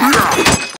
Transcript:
Yeah.